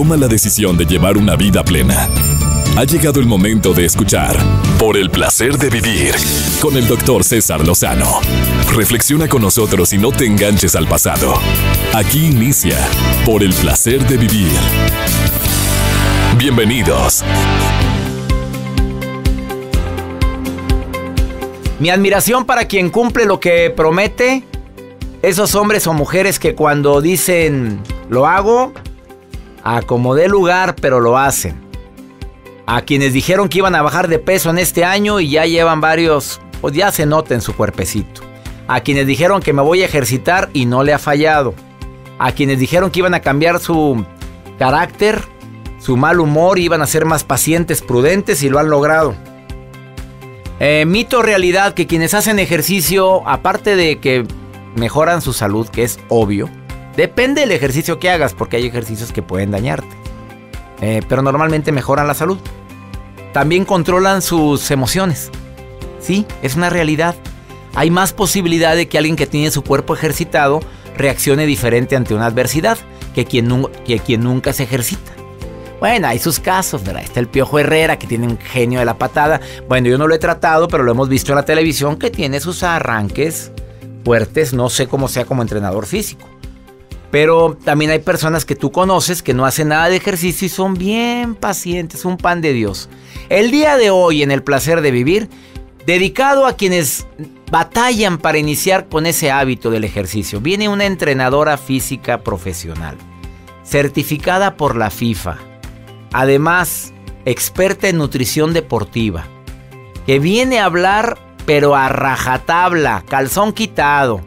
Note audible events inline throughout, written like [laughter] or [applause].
toma la decisión de llevar una vida plena. Ha llegado el momento de escuchar Por el placer de vivir con el doctor César Lozano. Reflexiona con nosotros y no te enganches al pasado. Aquí inicia Por el placer de vivir. Bienvenidos. Mi admiración para quien cumple lo que promete. Esos hombres o mujeres que cuando dicen lo hago, acomodé lugar, pero lo hacen. A quienes dijeron que iban a bajar de peso en este año y ya llevan varios, pues ya se nota en su cuerpecito. A quienes dijeron que me voy a ejercitar y no le ha fallado. A quienes dijeron que iban a cambiar su carácter, su mal humor, iban a ser más pacientes, prudentes y lo han logrado. Eh, mito realidad que quienes hacen ejercicio, aparte de que mejoran su salud, que es obvio, depende del ejercicio que hagas, porque hay ejercicios que pueden dañarte. Eh, pero normalmente mejoran la salud también controlan sus emociones. Sí, es una realidad. Hay más posibilidad de que alguien que tiene su cuerpo ejercitado reaccione diferente ante una adversidad que quien, nunca se ejercita. Bueno, hay sus casos, ¿verdad? Está el Piojo Herrera, que tiene un genio de la patada. Bueno, yo no lo he tratado, pero lo hemos visto en la televisión, que tiene sus arranques fuertes, no sé cómo sea como entrenador físico. Pero también hay personas que tú conoces que no hacen nada de ejercicio y son bien pacientes, un pan de Dios. El día de hoy en el placer de vivir, dedicado a quienes batallan para iniciar con ese hábito del ejercicio, viene una entrenadora física profesional, certificada por la FIFA, además experta en nutrición deportiva, que viene a hablar pero a rajatabla, calzón quitado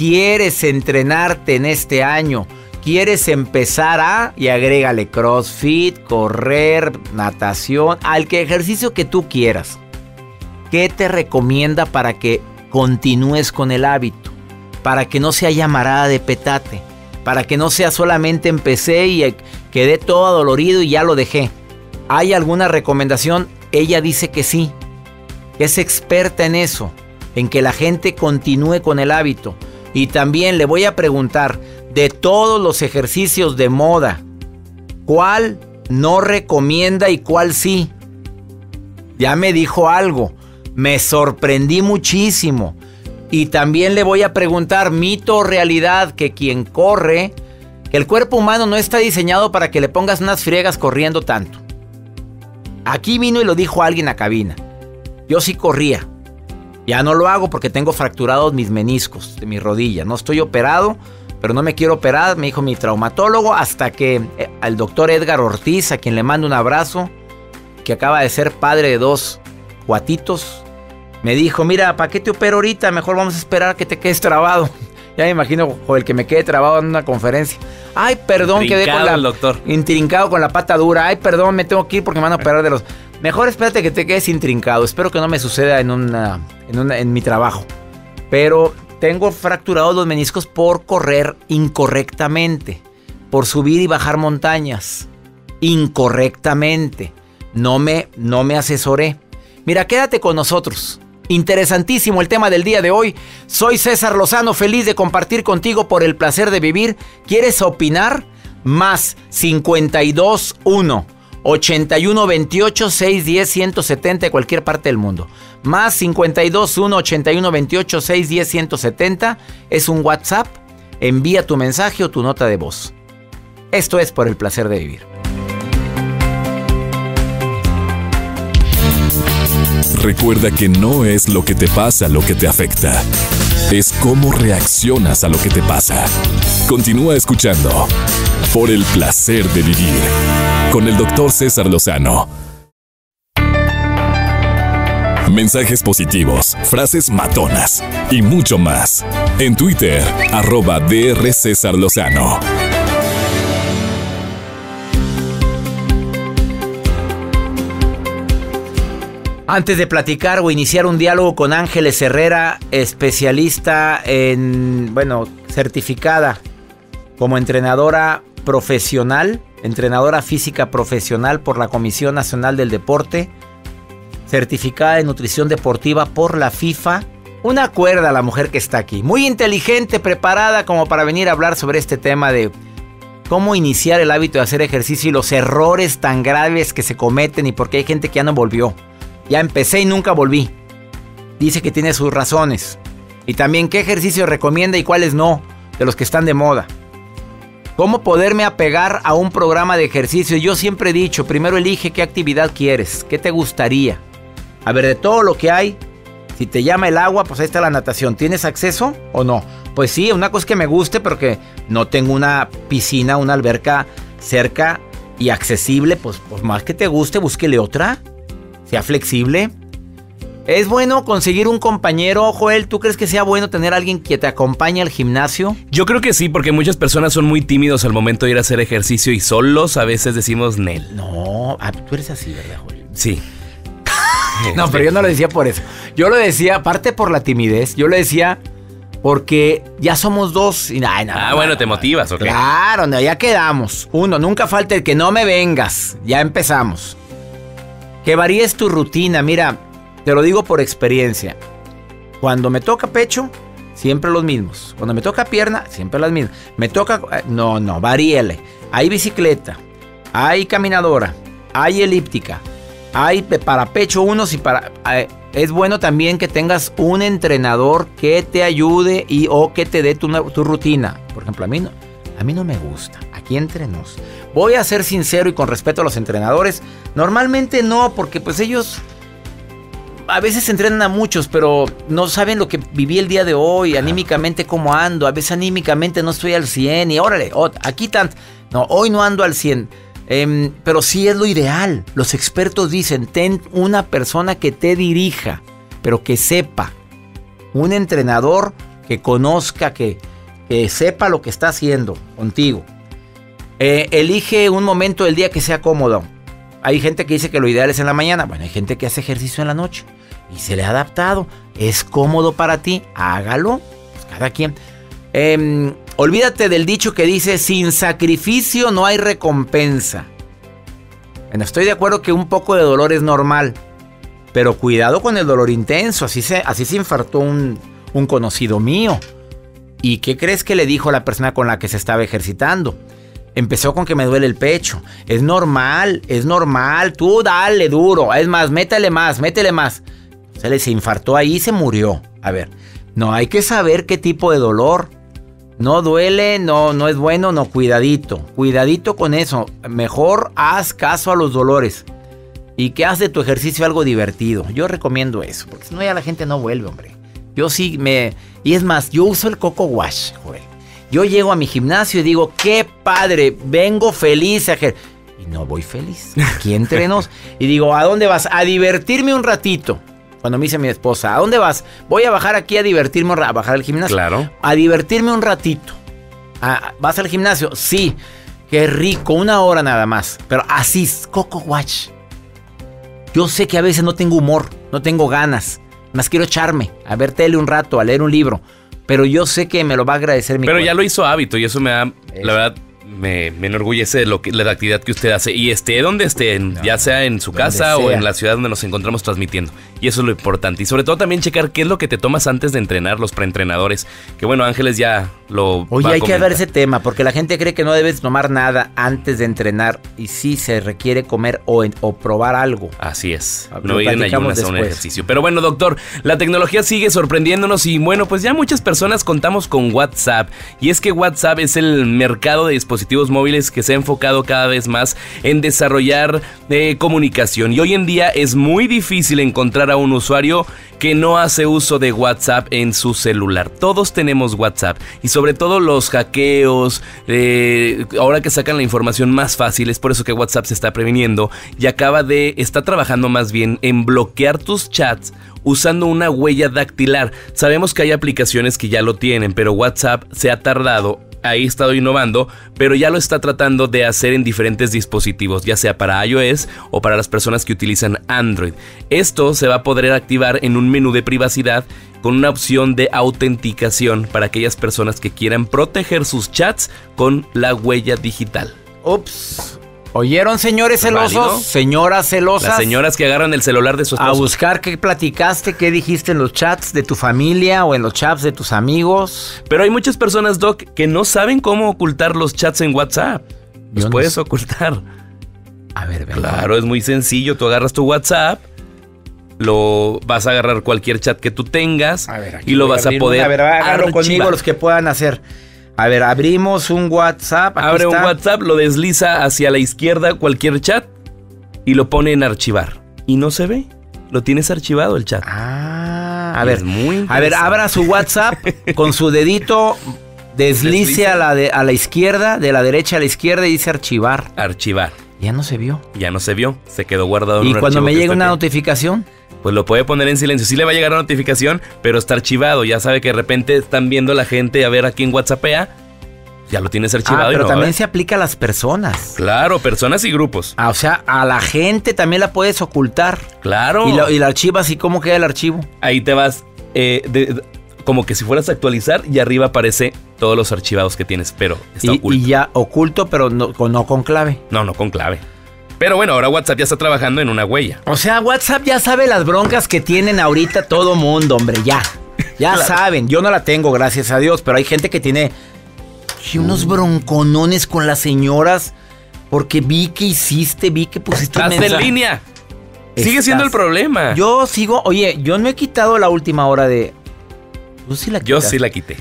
quieres entrenarte en este año, quieres empezar a, y agrégale CrossFit, correr, natación, al que ejercicio que tú quieras. ¿Qué te recomienda para que continúes con el hábito? Para que no sea llamarada de petate, para que no sea solamente empecé y quedé todo dolorido y ya lo dejé. ¿Hay alguna recomendación? Ella dice que sí, es experta en eso, en que la gente continúe con el hábito. Y también le voy a preguntar, de todos los ejercicios de moda, ¿cuál no recomienda y cuál sí? Ya me dijo algo, me sorprendí muchísimo. Y también le voy a preguntar, mito o realidad, que quien corre, el cuerpo humano no está diseñado para que le pongas unas friegas corriendo tanto. Aquí vino y lo dijo alguien a cabina. Yo sí corría. Ya no lo hago porque tengo fracturados mis meniscos de mi rodilla. No estoy operado, pero no me quiero operar, me dijo mi traumatólogo, hasta que eh, al doctor Edgar Ortiz, a quien le mando un abrazo, que acaba de ser padre de dos guatitos, me dijo, mira, ¿para qué te opero ahorita? Mejor vamos a esperar a que te quedes trabado. [laughs] Ya me imagino el que me quede trabado en una conferencia. Ay, perdón, quedé con la. doctor. Intrincado con la pata dura. Ay, perdón, me tengo que ir porque me van a operar de los. Mejor espérate que te quedes intrincado. Espero que no me suceda en, una, en, mi trabajo. Pero tengo fracturados los meniscos por correr incorrectamente. Por subir y bajar montañas. Incorrectamente. No me, no me asesoré. Mira, quédate con nosotros. Interesantísimo el tema del día de hoy. Soy César Lozano, feliz de compartir contigo por el placer de vivir. ¿Quieres opinar? Más 521 81 28 610 170 de cualquier parte del mundo. Más 52 1 81 28 610 170 es un WhatsApp. Envía tu mensaje o tu nota de voz. Esto es por el placer de vivir. Recuerda que no es lo que te pasa lo que te afecta. Es cómo reaccionas a lo que te pasa. Continúa escuchando por el placer de vivir con el doctor César Lozano. Mensajes positivos, frases matonas y mucho más. En Twitter, arroba DR Lozano. Antes de platicar o iniciar un diálogo con Ángeles Herrera, especialista en, bueno, certificada como entrenadora profesional entrenadora física profesional por la Comisión Nacional del Deporte, certificada en nutrición deportiva por la FIFA. Una cuerda la mujer que está aquí, muy inteligente, preparada como para venir a hablar sobre este tema de cómo iniciar el hábito de hacer ejercicio y los errores tan graves que se cometen y por qué hay gente que ya no volvió. Ya empecé y nunca volví. Dice que tiene sus razones. Y también qué ejercicio recomienda y cuáles no, de los que están de moda. ¿Cómo poderme apegar a un programa de ejercicio? Yo siempre he dicho, primero elige qué actividad quieres, qué te gustaría. A ver, de todo lo que hay, si te llama el agua, pues ahí está la natación. ¿Tienes acceso o no? Pues sí, una cosa que me guste, pero que no tengo una piscina, una alberca cerca y accesible, pues, pues más que te guste, búsquele otra. Sea flexible. ¿Es bueno conseguir un compañero, Joel? ¿Tú crees que sea bueno tener alguien que te acompañe al gimnasio? Yo creo que sí, porque muchas personas son muy tímidos al momento de ir a hacer ejercicio y solos a veces decimos Nel. No, ah, tú eres así, ¿verdad, Joel? Sí. [laughs] no, pero yo no lo decía por eso. Yo lo decía, aparte por la timidez, yo lo decía porque ya somos dos. Y, ah, bueno, te motivas, ¿ok? Claro, ya quedamos. Uno, nunca falta el que no me vengas. Ya empezamos. Que varíes tu rutina. Mira, te lo digo por experiencia. Cuando me toca pecho, siempre los mismos. Cuando me toca pierna, siempre las mismas. Me toca... Eh, no, no, varíele. Hay bicicleta, hay caminadora, hay elíptica, hay para pecho unos y para... Eh, es bueno también que tengas un entrenador que te ayude y o que te dé tu, rutina. Por ejemplo, a mí, no, a mí no me gusta. Aquí entrenos. Voy a ser sincero y con respeto a los entrenadores. Normalmente no, porque pues ellos a veces entrenan a muchos, pero no saben lo que viví el día de hoy, anímicamente cómo ando, a veces anímicamente no estoy al 100 y órale, aquí tan... No, hoy no ando al 100, em, pero sí es lo ideal. Los expertos dicen, ten una persona que te dirija, pero que sepa. Un entrenador que conozca, que, sepa lo que está haciendo contigo. Eh, elige un momento del día que sea cómodo. Hay gente que dice que lo ideal es en la mañana. Bueno, hay gente que hace ejercicio en la noche y se le ha adaptado. Es cómodo para ti, hágalo. Pues cada quien. Em, olvídate del dicho que dice, sin sacrificio no hay recompensa. Bueno, estoy de acuerdo que un poco de dolor es normal, pero cuidado con el dolor intenso. Así se, así se infartó un, un conocido mío. ¿Y qué crees que le dijo la persona con la que se estaba ejercitando? Empezó con que me duele el pecho. Es normal, es normal. Tú dale duro. Es más, métele más, métele más. Se le se infartó ahí y se murió. A ver, no, hay que saber qué tipo de dolor. No duele, no, no es bueno, no, cuidadito. Cuidadito con eso. Mejor haz caso a los dolores. Y que haz de tu ejercicio algo divertido. Yo recomiendo eso, porque si no ya la gente no vuelve, hombre. Yo sí me... Y es más, yo uso el Coco Wash. Yo llego a mi gimnasio y digo, qué padre, vengo feliz a Y no voy feliz. Aquí entrenos. y digo, ¿a dónde vas? A divertirme un ratito. Cuando me dice mi esposa, ¿a dónde vas? Voy a bajar aquí a divertirme, a bajar al gimnasio. Claro. A divertirme un ratito. Ah, ¿Vas al gimnasio? Sí. Qué rico, una hora nada más. Pero así, Coco Watch. Yo sé que a veces no tengo humor, no tengo ganas. Más quiero echarme a ver tele un rato, a leer un libro. Pero yo sé que me lo va a agradecer mi Pero ya lo hizo hábito y eso me da, la verdad, me, enorgullece lo que, la actividad que usted hace. Y esté donde esté, ya sea en su casa o en la ciudad donde nos encontramos transmitiendo. Y eso es lo importante. Y sobre todo también checar qué es lo que te tomas antes de entrenar, los preentrenadores. Que bueno, Ángeles ya lo. Oye, hay que ver ese tema, porque la gente cree que no debes tomar nada antes de entrenar. Y sí se requiere comer o, o probar algo. Así es. no ir en ayunas a un ejercicio. Pero bueno, doctor, la tecnología sigue sorprendiéndonos. Y bueno, pues ya muchas personas contamos con WhatsApp. Y es que WhatsApp es el mercado de dispositivos móviles que se ha enfocado cada vez más en desarrollar eh, comunicación. Y hoy en día es muy difícil encontrar a un usuario que no hace uso de WhatsApp en su celular. Todos tenemos WhatsApp y sobre todo los hackeos, eh, ahora que sacan la información más fácil, es por eso que WhatsApp se está previniendo y acaba de, está trabajando más bien en bloquear tus chats usando una huella dactilar. Sabemos que hay aplicaciones que ya lo tienen, pero WhatsApp se ha tardado ahí estado innovando, pero ya lo está tratando de hacer en diferentes dispositivos, ya sea para iOS o para las personas que utilizan Android. Esto se va a poder activar en un menú de privacidad con una opción de autenticación para aquellas personas que quieran proteger sus chats con la huella digital. Ups. ¿Oyeron, señores celosos? Señoras celosas. Las señoras que agarran el celular de su esposo. A buscar qué platicaste, qué dijiste en los chats de tu familia o en los chats de tus amigos. Pero hay muchas personas, Doc, que no saben cómo ocultar los chats en WhatsApp. Los puedes ocultar. A ver, ¿verdad? Claro, es muy sencillo. Tú agarras tu WhatsApp, lo vas a agarrar cualquier chat que tú tengas y lo vas a poder. a ver, agarro conmigo los que puedan hacer. A ver, abrimos un WhatsApp. Abre un WhatsApp, lo desliza hacia la izquierda cualquier chat y lo pone en archivar. Y no se ve. Lo tienes archivado el chat. Ah, a ver. Muy a ver, abra su WhatsApp [laughs] con su dedito. Deslice a la, a la izquierda, de la derecha a la izquierda y dice archivar. Archivar. Ya no se vio. Ya no se vio. Se quedó guardado en ¿Y cuando me llega una notificación? Pues lo puede poner en silencio. Sí le va a llegar la notificación, pero está archivado. Ya sabe que de repente están viendo la gente a ver a quién WhatsAppea. Ya lo tienes archivado. Ah, pero también se aplica a las personas. Claro, personas y grupos. Ah, o sea, a la gente también la puedes ocultar. Claro. Y, la archivas y cómo queda el archivo. Ahí te vas, eh, como que si fueras a actualizar y arriba aparece todos los archivados que tienes, pero está oculto. Y ya oculto, pero no, no con clave. No, no con clave. Pero bueno, ahora WhatsApp ya está trabajando en una huella. O sea, WhatsApp ya sabe las broncas que tienen ahorita todo mundo, hombre, ya. Ya [laughs] saben, yo no la tengo, gracias a Dios, pero hay gente que tiene unos bronconones con las señoras porque vi que hiciste, vi que pusiste Estás en línea. Sigue siendo el problema. Yo sigo, oye, yo no he quitado la última hora de... sí la Yo sí la quité.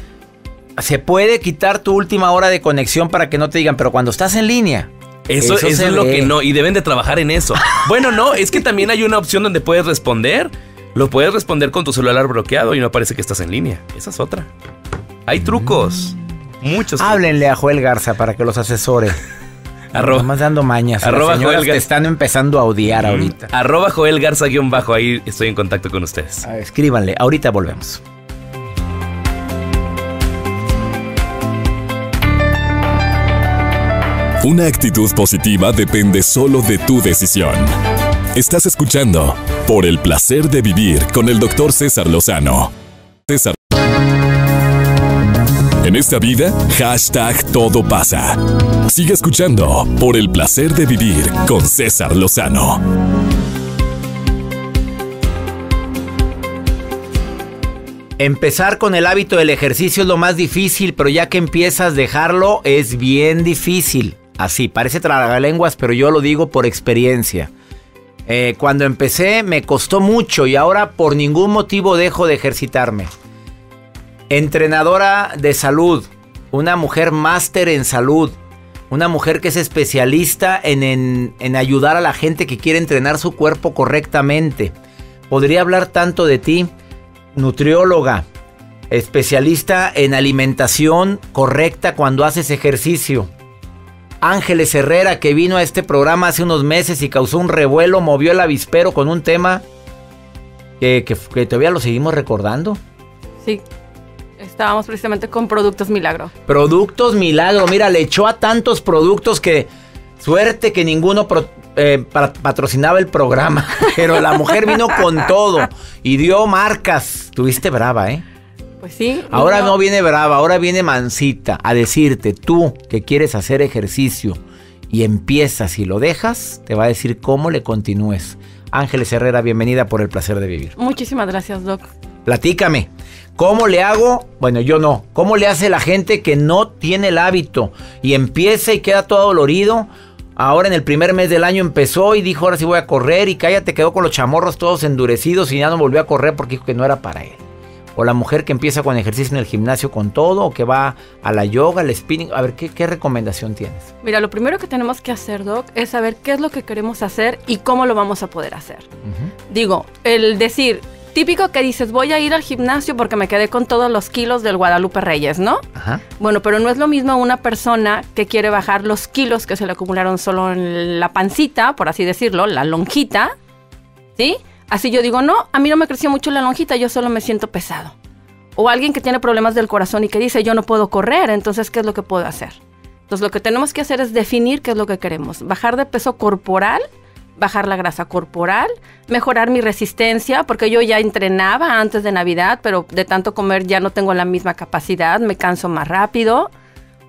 Se puede quitar tu última hora de conexión para que no te digan, pero cuando estás en línea, eso, es lo que no, y deben de trabajar en eso. bueno, no, es que también hay una opción donde puedes responder. Lo puedes responder con tu celular bloqueado y no parece que estás en línea. Esa es otra. Hay trucos. Muchos. Háblenle a Joel Garza para que los asesore. [laughs] Arroba, más dando mañas. Arroba Joel te están empezando a odiar ahorita. Arroba Joel Garza guion bajo. Ahí estoy en contacto con ustedes. escríbanle. Ahorita volvemos. Una actitud positiva depende solo de tu decisión. Estás escuchando Por el placer de vivir con el doctor César Lozano. César. En esta vida, hashtag todo pasa. Sigue escuchando Por el placer de vivir con César Lozano. Empezar con el hábito del ejercicio es lo más difícil, pero ya que empiezas a dejarlo es bien difícil. Así, parece tragalenguas, pero yo lo digo por experiencia. Eh, cuando empecé me costó mucho y ahora por ningún motivo dejo de ejercitarme. Entrenadora de salud, una mujer máster en salud, una mujer que es especialista en, en, ayudar a la gente que quiere entrenar su cuerpo correctamente. Podría hablar tanto de ti, nutrióloga, especialista en alimentación correcta cuando haces ejercicio Ángeles Herrera, que vino a este programa hace unos meses y causó un revuelo, movió el avispero con un tema que, todavía lo seguimos recordando. Sí, estábamos precisamente con Productos Milagro. Productos Milagro, mira, le echó a tantos productos que suerte que ninguno eh, patrocinaba el programa, [laughs] pero la mujer vino con todo y dio marcas. Tuviste brava, ¿eh? Pues sí. Ahora no. viene brava, ahora viene mansita a decirte, tú que quieres hacer ejercicio y empiezas y lo dejas, te va a decir cómo le continúes. Ángeles Herrera, bienvenida por el placer de vivir. Muchísimas gracias, Doc. Platícame, ¿cómo le hago? Bueno, yo no. ¿Cómo le hace la gente que no tiene el hábito y empieza y queda todo dolorido? Ahora en el primer mes del año empezó y dijo, ahora sí voy a correr y cállate, quedó con los chamorros todos endurecidos y ya no volvió a correr porque dijo que no era para él o la mujer que empieza con ejercicio en el gimnasio con todo, o que va a la yoga, al spinning. A ver, ¿qué, recomendación tienes? Mira, lo primero que tenemos que hacer, Doc, es saber qué es lo que queremos hacer y cómo lo vamos a poder hacer. Digo, el decir, típico que dices, voy a ir al gimnasio porque me quedé con todos los kilos del Guadalupe Reyes, ¿no? Ajá. Bueno, pero no es lo mismo una persona que quiere bajar los kilos que se le acumularon solo en la pancita, por así decirlo, la lonjita, ¿sí? Así yo digo, no, a mí no me creció mucho la lonjita, yo solo me siento pesado. O alguien que tiene problemas del corazón y que dice, yo no puedo correr, entonces, ¿qué es lo que puedo hacer? Entonces, lo que tenemos que hacer es definir qué es lo que queremos. Bajar de peso corporal, bajar la grasa corporal, mejorar mi resistencia, porque yo ya entrenaba antes de Navidad, pero de tanto comer ya no tengo la misma capacidad, me canso más rápido.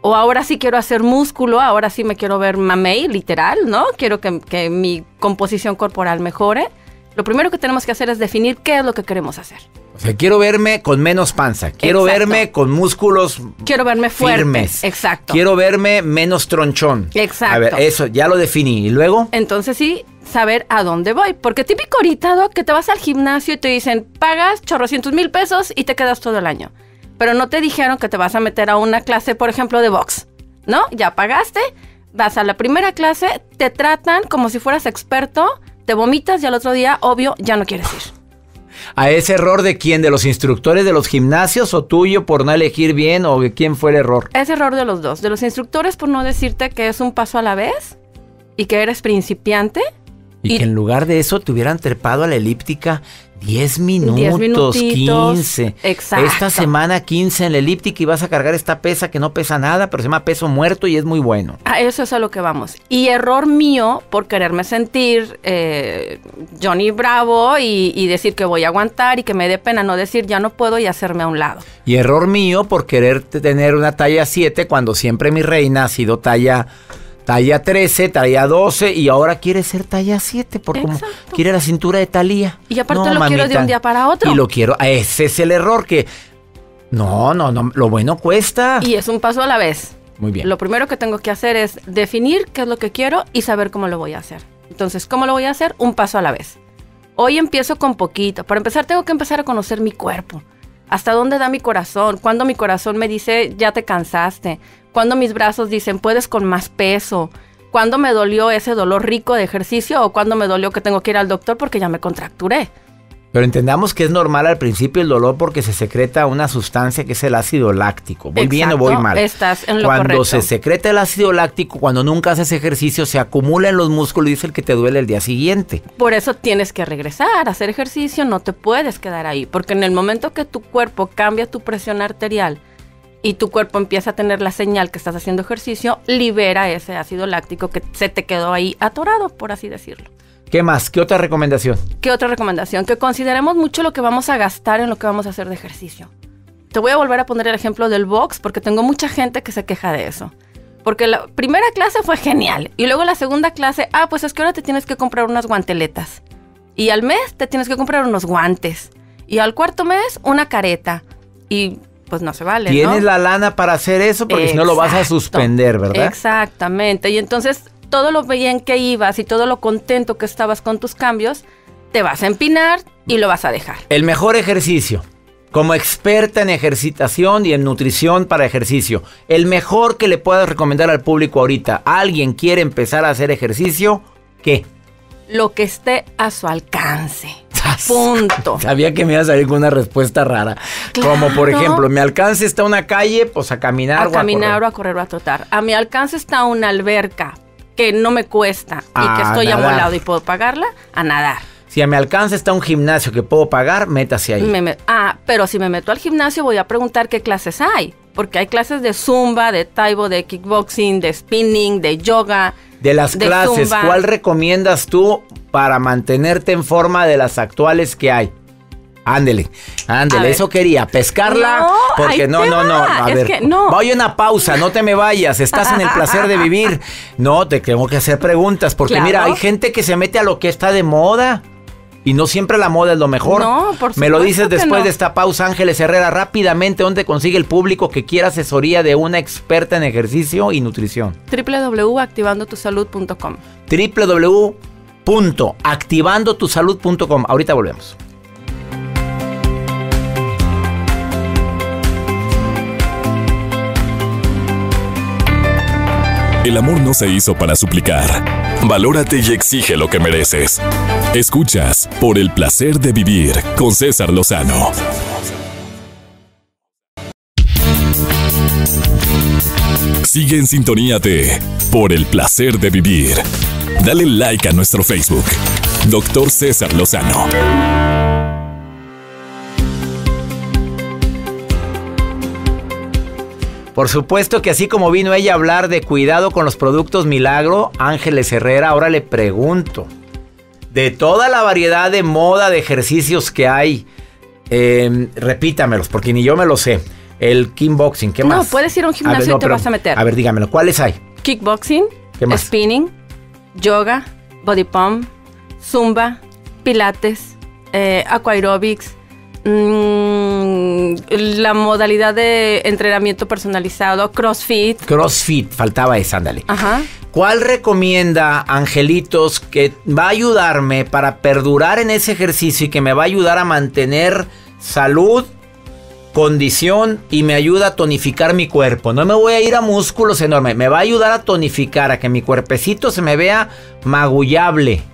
o ahora sí quiero hacer músculo, ahora sí me quiero ver mamey, literal, ¿no? Quiero que, que mi composición corporal mejore. Lo primero que tenemos que hacer es definir qué es lo que queremos hacer. O sea, quiero verme con menos panza, quiero verme con músculos Quiero verme fuerte. Firmes. Exacto. Quiero verme menos tronchón. Exacto. A ver, eso, ya lo definí. ¿Y luego? Entonces sí, saber a dónde voy. Porque típico ahorita, Doc, que te vas al gimnasio y te dicen, pagas chorrocientos mil pesos y te quedas todo el año. Pero no te dijeron que te vas a meter a una clase, por ejemplo, de box. ¿No? Ya pagaste, vas a la primera clase, te tratan como si fueras experto, te vomitas y al otro día, obvio, ya no quieres ir. ¿A ese error de quién? ¿De los instructores de los gimnasios o tuyo por no elegir bien o de quién fue el error? Es error de los dos. De los instructores por no decirte que es un paso a la vez y que eres principiante. Y, que en lugar de eso te hubieran trepado a la elíptica 10 minutos, 15. Exacto. Esta semana 15 en la elíptica y vas a cargar esta pesa que no pesa nada, pero se llama peso muerto y es muy bueno. A eso es a lo que vamos. Y error mío por quererme sentir eh, Johnny Bravo y, y, decir que voy a aguantar y que me dé pena no decir ya no puedo y hacerme a un lado. Y error mío por querer tener una talla 7 cuando siempre mi reina ha sido talla talla 13, talla 12 y ahora quiere ser talla 7 por como quiere la cintura de Talía. Y aparte lo quiero de un día para otro. Y lo quiero, ese es el error que no, no, no, lo bueno cuesta. Y es un paso a la vez. Muy bien. Lo primero que tengo que hacer es definir qué es lo que quiero y saber cómo lo voy a hacer. Entonces, ¿cómo lo voy a hacer? Un paso a la vez. Hoy empiezo con poquito. Para empezar, tengo que empezar a conocer mi cuerpo. ¿Hasta dónde da mi corazón? Cuando mi corazón me dice, ya te cansaste? Cuando mis brazos dicen, puedes con más peso? ¿Cuándo me dolió ese dolor rico de ejercicio o cuando me dolió que tengo que ir al doctor porque ya me contracturé? Pero entendamos que es normal al principio el dolor porque se secreta una sustancia que es el ácido láctico. ¿Voy bien o voy mal? Estás en lo cuando se secreta el ácido láctico, cuando nunca haces ejercicio, se acumula en los músculos y es el que te duele el día siguiente. Por eso tienes que regresar a hacer ejercicio, no te puedes quedar ahí. Porque en el momento que tu cuerpo cambia tu presión arterial y tu cuerpo empieza a tener la señal que estás haciendo ejercicio, libera ese ácido láctico que se te quedó ahí atorado, por así decirlo. ¿Qué más? ¿Qué otra recomendación? ¿Qué otra recomendación? Que consideremos mucho lo que vamos a gastar en lo que vamos a hacer de ejercicio. Te voy a volver a poner el ejemplo del box porque tengo mucha gente que se queja de eso. Porque la primera clase fue genial y luego la segunda clase, ah, pues es que ahora te tienes que comprar unas guanteletas. Y al mes te tienes que comprar unos guantes. Y al cuarto mes una careta. Y pues no se vale. Tienes la lana para hacer eso porque si no lo vas a suspender, ¿verdad? Exactamente. Y entonces todo lo bien que ibas y todo lo contento que estabas con tus cambios, te vas a empinar y lo vas a dejar. El mejor ejercicio. Como experta en ejercitación y en nutrición para ejercicio, el mejor que le puedas recomendar al público ahorita, ¿alguien quiere empezar a hacer ejercicio? ¿Qué? Lo que esté a su alcance. Punto. [laughs] Sabía que me iba a salir con una respuesta rara. Como por ejemplo, mi alcance está una calle, pues a caminar. A caminar o a correr o a trotar. A mi alcance está una alberca que no me cuesta y que estoy amolado y puedo pagarla, a nadar. Si a mi alcance está un gimnasio que puedo pagar, métase ahí. ah, pero si me meto al gimnasio voy a preguntar qué clases hay. Porque hay clases de zumba, de taibo, de kickboxing, de spinning, de yoga. De las clases, ¿cuál recomiendas tú para mantenerte en forma de las actuales que hay? Ándele, ándele, eso quería, pescarla, porque no, no, no, a ver, no. voy a una pausa, no te me vayas, estás en el placer de vivir. [laughs] No, te tengo que hacer preguntas, porque mira, hay gente que se mete a lo que está de moda. Y no siempre la moda es lo mejor. No, por Me lo dices después de esta pausa, Ángeles Herrera, rápidamente, ¿dónde consigue el público que quiera asesoría de una experta en ejercicio y nutrición? www.activandotusalud.com www.activandotusalud.com Ahorita volvemos. El amor no se hizo para suplicar. Valórate y exige lo que mereces. Escuchas por el placer de vivir con César Lozano. Sigue en sintonía de Por el placer de vivir. Dale like a nuestro Facebook. Doctor César Lozano. Por supuesto que así como vino ella a hablar de cuidado con los productos Milagro, Ángeles Herrera, ahora le pregunto, de toda la variedad de moda de ejercicios que hay, em, repítamelos, porque ni yo me lo sé. El kickboxing, ¿qué más? No, puedes ir a un gimnasio y te vas a meter. A ver, dígamelo, ¿cuáles hay? Kickboxing, spinning, yoga, body pump, zumba, pilates, eh, aquaerobics, mm, la modalidad de entrenamiento personalizado, CrossFit. CrossFit, faltaba esa, ándale. Ajá. ¿Cuál recomienda, Angelitos, que va a ayudarme para perdurar en ese ejercicio y que me va a ayudar a mantener salud, condición y me ayuda a tonificar mi cuerpo? No me voy a ir a músculos enormes, me va a ayudar a tonificar, a que mi cuerpecito se me vea magullable.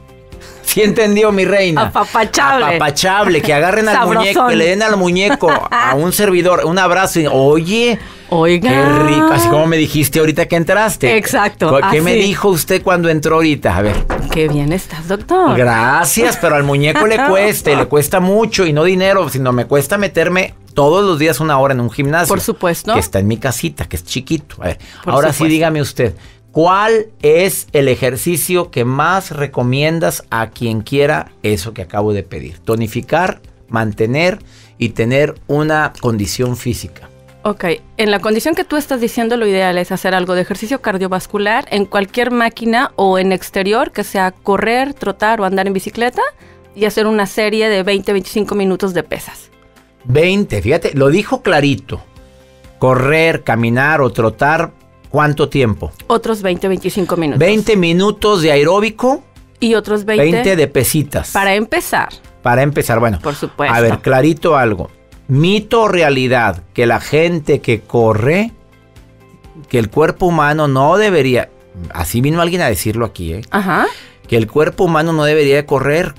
¿Sí entendió mi reina? Apapachable. Apapachable, que agarren al muñeco, que le den al muñeco, a [laughs] un servidor, un abrazo y, oye, Oiga. Qué rico, así como me dijiste ahorita que entraste. Exacto. ¿Qué me dijo usted cuando entró ahorita? A ver. Qué bien estás, doctor. Gracias, pero al muñeco le cuesta, y le cuesta mucho y no dinero, sino me cuesta meterme todos los días una hora en un gimnasio. Por supuesto. Que está en mi casita, que es chiquito. A ver, ahora sí dígame usted, ¿cuál es el ejercicio que más recomiendas a quien quiera eso que acabo de pedir? Tonificar, mantener y tener una condición física. Ok, en la condición que tú estás diciendo, lo ideal es hacer algo de ejercicio cardiovascular en cualquier máquina o en exterior, que sea correr, trotar o andar en bicicleta, y hacer una serie de 20-25 minutos de pesas. 20, fíjate, lo dijo clarito. Correr, caminar o trotar, ¿cuánto tiempo? Otros 20-25 minutos. 20 minutos de aeróbico. Y otros 20, 20 de pesitas. Para empezar. Para empezar, bueno. Por supuesto. A ver, clarito algo mito o realidad que la gente que corre, que el cuerpo humano no debería, así vino alguien a decirlo aquí, ¿eh? Ajá. que el cuerpo humano no debería correr,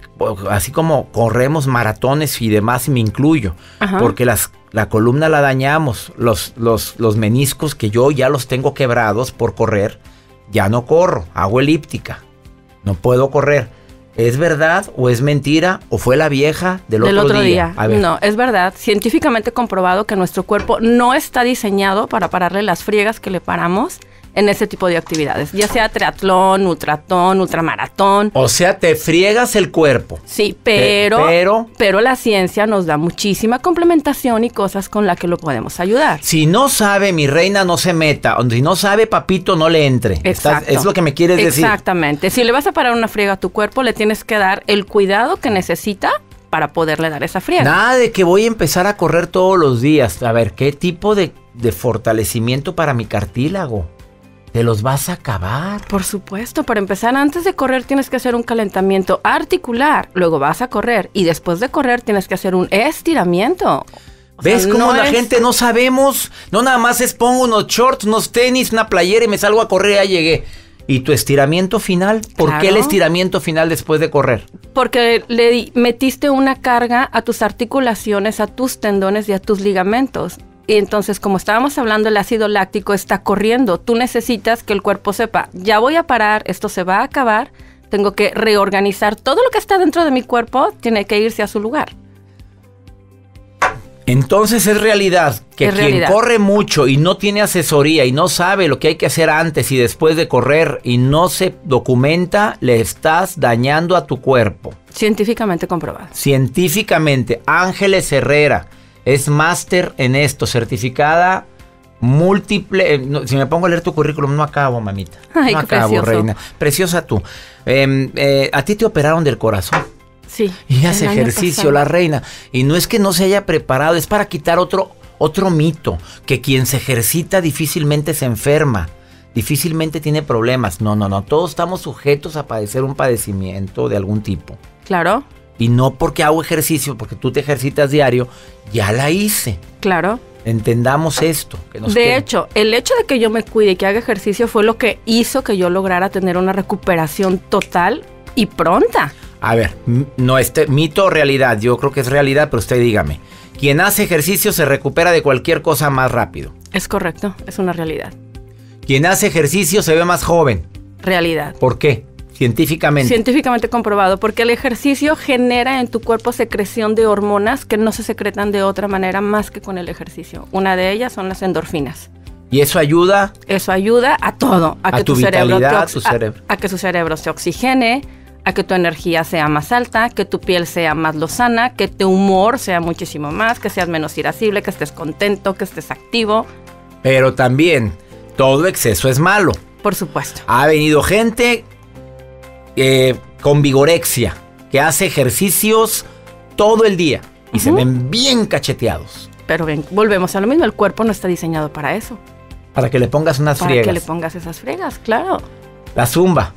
así como corremos maratones y demás, y me incluyo, porque las, la columna la dañamos, los, los, los meniscos que yo ya los tengo quebrados por correr, ya no corro, hago elíptica, no puedo correr. ¿Es verdad o es mentira o fue la vieja del, otro, día? No, es verdad. Científicamente comprobado que nuestro cuerpo no está diseñado para pararle las friegas que le paramos en ese tipo de actividades, ya sea triatlón, ultratón, ultramaratón. O sea, te friegas el cuerpo. Sí, pero, pero, pero la ciencia nos da muchísima complementación y cosas con las que lo podemos ayudar. Si no sabe, mi reina, no se meta. Si no sabe, papito, no le entre. Exacto. es lo que me quieres decir. Exactamente. Si le vas a parar una friega a tu cuerpo, le tienes que dar el cuidado que necesita para poderle dar esa friega. Nada de que voy a empezar a correr todos los días. A ver, ¿qué tipo de, de fortalecimiento para mi cartílago? Te los vas a acabar. Por supuesto, para empezar, antes de correr tienes que hacer un calentamiento articular, luego vas a correr y después de correr tienes que hacer un estiramiento. ¿Ves cómo la gente no sabemos? No nada más es pongo unos shorts, unos tenis, una playera y me salgo a correr, ya llegué. ¿Y tu estiramiento final? ¿Por qué el estiramiento final después de correr? Porque le metiste una carga a tus articulaciones, a tus tendones y a tus ligamentos. Y entonces, como estábamos hablando, el ácido láctico está corriendo. Tú necesitas que el cuerpo sepa, ya voy a parar, esto se va a acabar, tengo que reorganizar todo lo que está dentro de mi cuerpo, tiene que irse a su lugar. Entonces es realidad que quien corre mucho y no tiene asesoría y no sabe lo que hay que hacer antes y después de correr y no se documenta, le estás dañando a tu cuerpo. Científicamente comprobado. Científicamente. Ángeles Herrera es máster en esto, certificada múltiple. Eh, si me pongo a leer tu currículum, no acabo, mamita. [laughs] Ay, no acabo, reina. Preciosa tú. Em, eh, a ti te operaron del corazón. Sí. Y hace ejercicio, la reina. Y no es que no se haya preparado, es para quitar otro, otro mito: que quien se ejercita difícilmente se enferma. Difícilmente tiene problemas. No, no, no. Todos estamos sujetos a padecer un padecimiento de algún tipo. Claro. Y no porque hago ejercicio, porque tú te ejercitas diario, ya la hice. Claro. Entendamos esto. de hecho, el hecho de que yo me cuide y que haga ejercicio fue lo que hizo que yo lograra tener una recuperación total y pronta. A ver, no este mito o realidad, yo creo que es realidad, pero usted dígame. Quien hace ejercicio se recupera de cualquier cosa más rápido. Es correcto, es una realidad. Quien hace ejercicio se ve más joven. Realidad. ¿Por qué? Científicamente. Científicamente comprobado, porque el ejercicio genera en tu cuerpo secreción de hormonas que no se secretan de otra manera más que con el ejercicio. Una de ellas son las endorfinas. ¿Y eso ayuda? Eso ayuda a todo, a, que tu, cerebro, tu cerebro. A, que su cerebro se oxigene, a que tu energía sea más alta, que tu piel sea más lozana, que tu humor sea muchísimo más, que seas menos irascible, que estés contento, que estés activo. Pero también, todo exceso es malo. Por supuesto. Ha venido gente eh, con vigorexia, que hace ejercicios todo el día y se ven bien cacheteados. Pero ven, volvemos a lo mismo, el cuerpo no está diseñado para eso. Para que le pongas unas friegas. Para que le pongas esas fregas, claro. La zumba.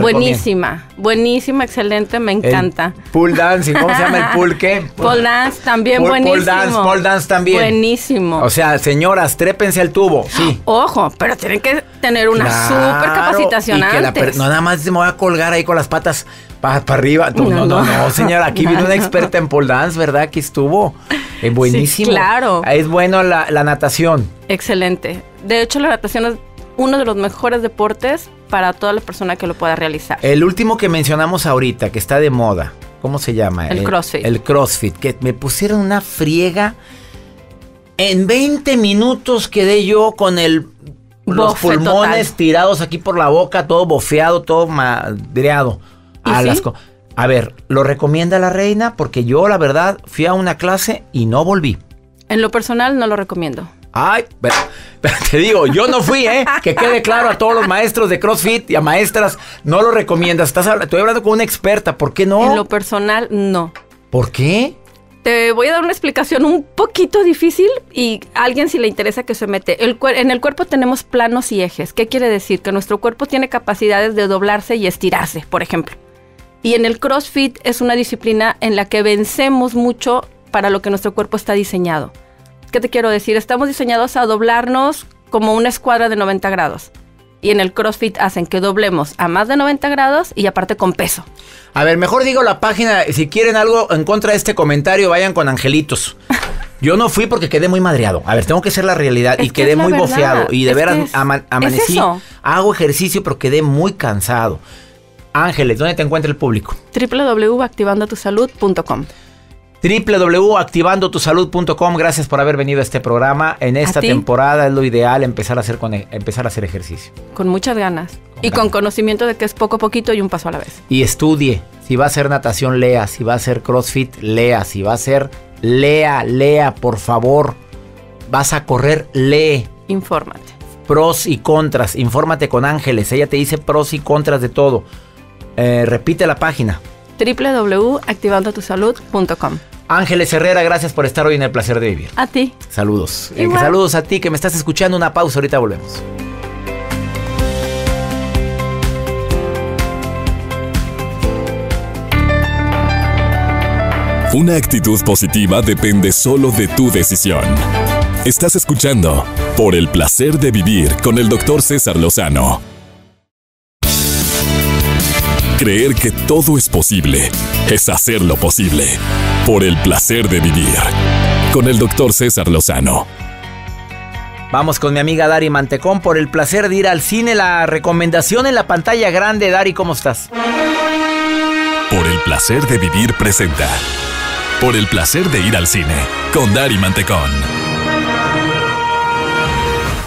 Buenísima, buenísima, excelente, me encanta. pool dance, ¿cómo se llama el [laughs] pool qué? Pool dance también buenísimo. Pool dance, pool dance también. Buenísimo. O sea, señoras, trépense al tubo, sí. Ojo, pero tienen que tener una súper capacitación antes. no nada más me voy a colgar ahí con las patas para arriba. No no, no, no, señora, aquí [laughs] vino una experta en pole dance, ¿verdad? Aquí estuvo. Es buenísimo. claro. Es bueno la, la natación. Excelente. De hecho, la natación es uno de los mejores deportes para toda la persona que lo pueda realizar. El último que mencionamos ahorita, que está de moda, ¿cómo se llama? El, CrossFit. El CrossFit, que me pusieron una friega. En 20 minutos quedé yo con el los pulmones tirados aquí por la boca, todo bofeado, todo madreado. A, a ver, ¿lo recomienda la reina? Porque yo, la verdad, fui a una clase y no volví. En lo personal, no lo recomiendo. Ay, pero, te digo, yo no fui, ¿eh? Que quede claro a todos los maestros de CrossFit y a maestras, no lo recomiendas. Estás estoy hablando con una experta, ¿por qué no? En lo personal, no. ¿Por qué? Te voy a dar una explicación un poquito difícil y a alguien si le interesa que se mete. El, en el cuerpo tenemos planos y ejes. ¿Qué quiere decir? Que nuestro cuerpo tiene capacidades de doblarse y estirarse, por ejemplo. Y en el CrossFit es una disciplina en la que vencemos mucho para lo que nuestro cuerpo está diseñado. ¿Qué te quiero decir? Estamos diseñados a doblarnos como una escuadra de 90 grados. Y en el CrossFit hacen que doblemos a más de 90 grados y aparte con peso. A ver, mejor digo la página, si quieren algo en contra de este comentario, vayan con Angelitos. [laughs] Yo no fui porque quedé muy madreado. A ver, tengo que ser la realidad. y quedé muy bofeado. Y de veras amanecí. hago ejercicio, pero quedé muy cansado. Ángeles, ¿dónde te encuentra el público? www.activandotusalud.com www.activandotusalud.com. Gracias por haber venido a este programa. En esta temporada es lo ideal empezar a hacer con, empezar a hacer ejercicio. Con muchas ganas y con conocimiento de que es poco a poquito y un paso a la vez. Y estudie. Si va a ser natación, lea. Si va a ser CrossFit, lea. Si va a ser lea, lea, por favor. Vas a correr, lee. Infórmate. Pros y contras. Infórmate con Ángeles. Ella te dice pros y contras de todo. Eh, repite la página www.activandotusalud.com. Ángeles Herrera, gracias por estar hoy en el placer de vivir. A ti. Saludos. Eh, saludos a ti que me estás escuchando. Una pausa, ahorita volvemos. Una actitud positiva depende solo de tu decisión. Estás escuchando Por el placer de vivir con el doctor César Lozano. Creer que todo es posible es hacerlo posible. Por el placer de vivir. Con el doctor César Lozano. Vamos con mi amiga Dari Mantecón por el placer de ir al cine. La recomendación en la pantalla grande. Dari, ¿cómo estás? Por el placer de vivir presenta. Por el placer de ir al cine. Con Dari Mantecón.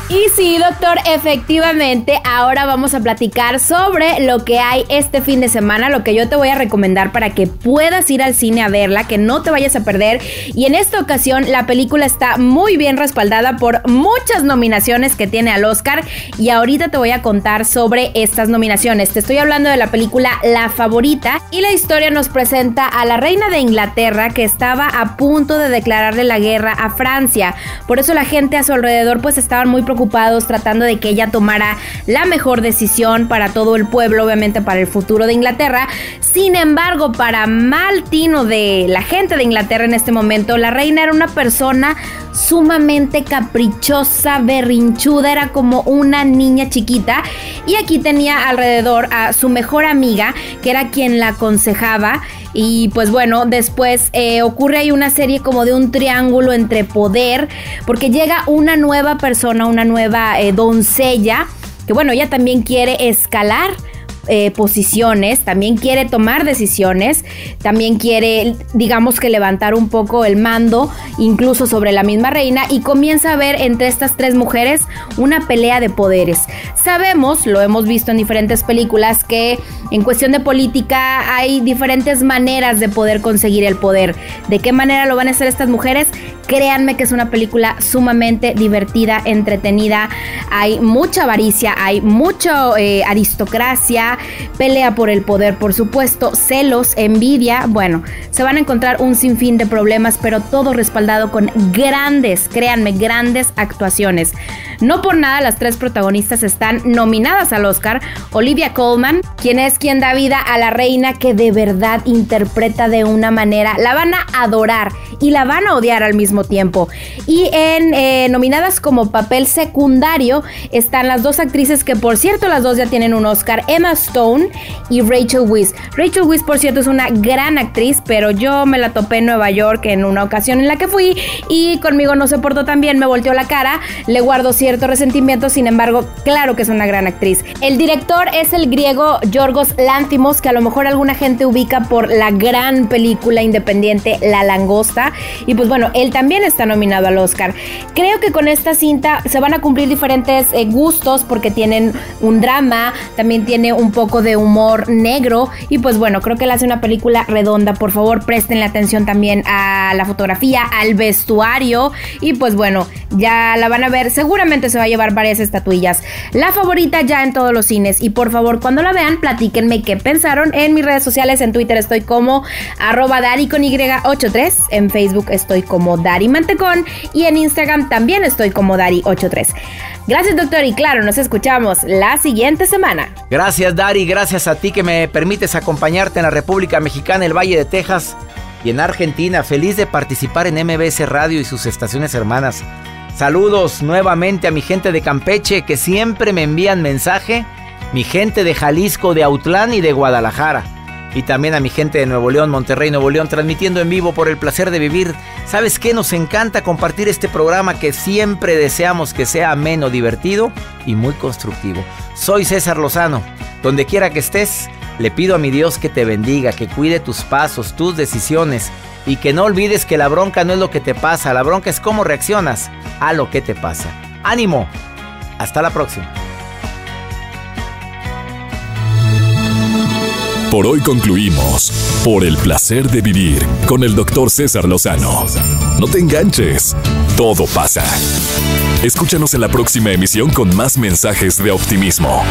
Y sí, doctor, efectivamente, ahora vamos a platicar sobre lo que hay este fin de semana, lo que yo te voy a recomendar para que puedas ir al cine a verla, que no te vayas a perder. Y en esta ocasión la película está muy bien respaldada por muchas nominaciones que tiene al Oscar y ahorita te voy a contar sobre estas nominaciones. Te estoy hablando de la película La Favorita y la historia nos presenta a la reina de Inglaterra que estaba a punto de declararle la guerra a Francia. Por eso la gente a su alrededor pues estaban muy preocupados ocupados tratando de que ella tomara la mejor decisión para todo el pueblo, obviamente para el futuro de Inglaterra. Sin embargo, para mal tino de la gente de Inglaterra en este momento, la reina era una persona sumamente caprichosa, berrinchuda, era como una niña chiquita. Y aquí tenía alrededor a su mejor amiga, que era quien la aconsejaba y pues bueno, después eh, ocurre ahí una serie como de un triángulo entre poder, porque llega una nueva persona, una nueva eh, doncella, que bueno, ella también quiere escalar eh, posiciones, también quiere tomar decisiones, también quiere, digamos que levantar un poco el mando, incluso sobre la misma reina, y comienza a ver entre estas tres mujeres una pelea de poderes. Sabemos, lo hemos visto en diferentes películas, que en cuestión de política hay diferentes maneras de poder conseguir el poder. ¿De qué manera lo van a hacer estas mujeres? Créanme que es una película sumamente divertida, entretenida. Hay mucha avaricia, hay mucha eh, aristocracia, pelea por el poder, por supuesto, celos, envidia. Bueno, se van a encontrar un sinfín de problemas, pero todo respaldado con grandes, créanme, grandes actuaciones. No por nada las tres protagonistas están nominadas al Oscar. Olivia Colman, quien es quien da vida a la reina que de verdad interpreta de una manera, la van a adorar y la van a odiar al mismo tiempo. Y en eh, nominadas como papel secundario están las dos actrices que por cierto las dos ya tienen un Oscar, Emma Stone y Rachel Weisz. Rachel Weisz por cierto es una gran actriz, pero yo me la topé en Nueva York en una ocasión en la que fui y conmigo no se portó tan bien, me volteó la cara, le guardo cierto resentimiento, sin embargo, claro que es una gran actriz. El director es el griego Yorgos Lantimos, que a lo mejor alguna gente ubica por la gran película independiente La Langosta y pues bueno, él también está nominado al Oscar. Creo que con esta cinta se van a cumplir diferentes eh, gustos porque tienen un drama, también tiene un poco de humor negro y pues bueno, creo que él hace una película redonda. Por favor, presten la atención también a la fotografía, al vestuario y pues bueno, ya la van a ver. Seguramente se va a llevar varias estatuillas. La favorita ya en todos los cines y por favor, cuando la vean, platíquenme qué pensaron en mis redes sociales. En Twitter estoy como arroba Dari con Y83, en Facebook estoy como Mantecón y en Instagram también estoy como Dari83. Gracias doctor y claro, nos escuchamos la siguiente semana. Gracias Dari, gracias a ti que me permites acompañarte en la República Mexicana, el Valle de Texas y en Argentina. Feliz de participar en MBS Radio y sus estaciones hermanas. Saludos nuevamente a mi gente de Campeche que siempre me envían mensaje, mi gente de Jalisco, de Autlán y de Guadalajara y también a mi gente de Nuevo León, Monterrey, Nuevo León, transmitiendo en vivo por el placer de vivir. ¿Sabes qué? Nos encanta compartir este programa que siempre deseamos que sea ameno, divertido y muy constructivo. Soy César Lozano. Donde quiera que estés, le pido a mi Dios que te bendiga, que cuide tus pasos, tus decisiones y que no olvides que la bronca no es lo que te pasa, la bronca es cómo reaccionas a lo que te pasa. ¡Ánimo! Hasta la próxima. Por hoy concluimos Por el placer de vivir con el doctor César Lozano. No te enganches, todo pasa. Escúchanos en la próxima emisión con más mensajes de optimismo.